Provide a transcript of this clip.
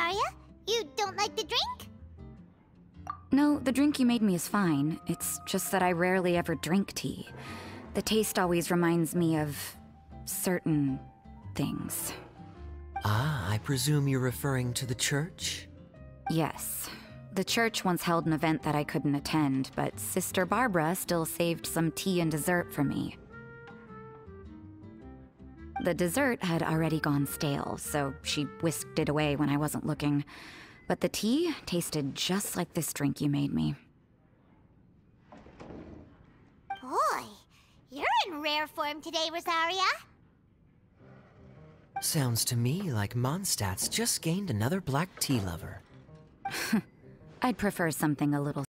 Rosaria, You don't like the drink? No, the drink you made me is fine. It's just that I rarely ever drink tea. The taste always reminds me of... certain... things. Ah, I presume you're referring to the church? Yes. The church once held an event that I couldn't attend, but Sister Barbara still saved some tea and dessert for me. The dessert had already gone stale, so she whisked it away when I wasn't looking. But the tea tasted just like this drink you made me. Boy, you're in rare form today, Rosaria. Sounds to me like Mondstadt's just gained another black tea lover. I'd prefer something a little